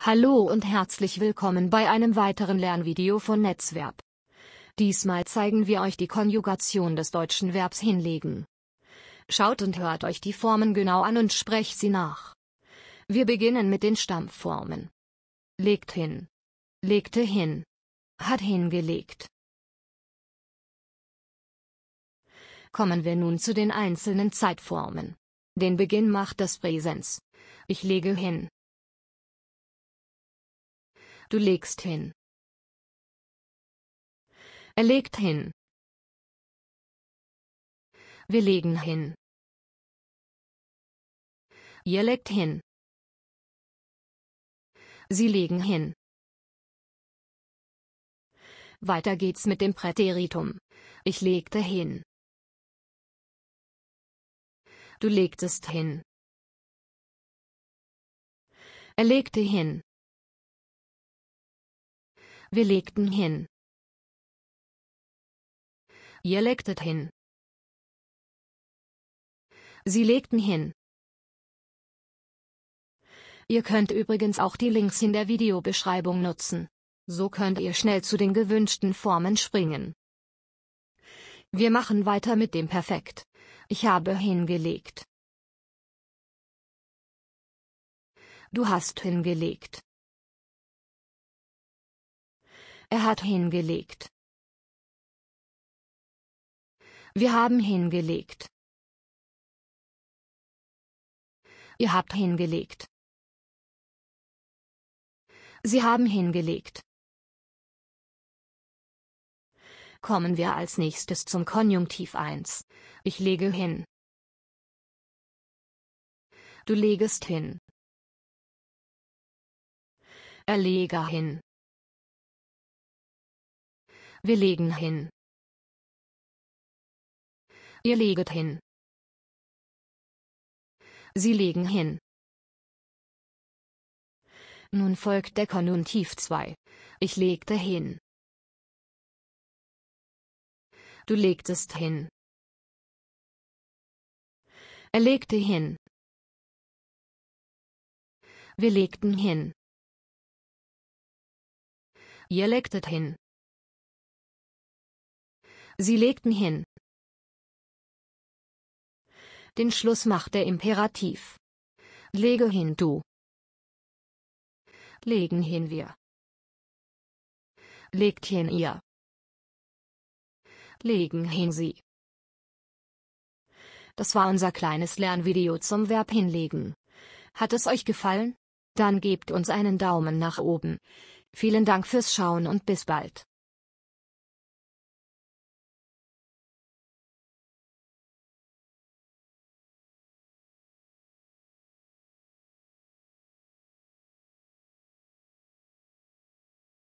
Hallo und herzlich willkommen bei einem weiteren Lernvideo von Netzverb. Diesmal zeigen wir euch die Konjugation des deutschen Verbs hinlegen. Schaut und hört euch die Formen genau an und sprecht sie nach. Wir beginnen mit den Stammformen. Legt hin. Legte hin. Hat hingelegt. Kommen wir nun zu den einzelnen Zeitformen. Den Beginn macht das Präsens. Ich lege hin. Du legst hin. Er legt hin. Wir legen hin. Ihr legt hin. Sie legen hin. Weiter geht's mit dem Präteritum. Ich legte hin. Du legtest hin. Er legte hin. Wir legten hin. Ihr legtet hin. Sie legten hin. Ihr könnt übrigens auch die Links in der Videobeschreibung nutzen. So könnt ihr schnell zu den gewünschten Formen springen. Wir machen weiter mit dem Perfekt. Ich habe hingelegt. Du hast hingelegt. Er hat hingelegt. Wir haben hingelegt. Ihr habt hingelegt. Sie haben hingelegt. Kommen wir als nächstes zum Konjunktiv 1. Ich lege hin. Du legest hin. Er lege hin. Wir legen hin. Ihr leget hin. Sie legen hin. Nun folgt der Konjunktiv 2. Ich legte hin. Du legtest hin. Er legte hin. Wir legten hin. Ihr legtet hin. Sie legten hin. Den Schluss macht der Imperativ. Lege hin du. Legen hin wir. Legt hin ihr. Legen hin sie. Das war unser kleines Lernvideo zum Verb hinlegen. Hat es euch gefallen? Dann gebt uns einen Daumen nach oben. Vielen Dank fürs Schauen und bis bald.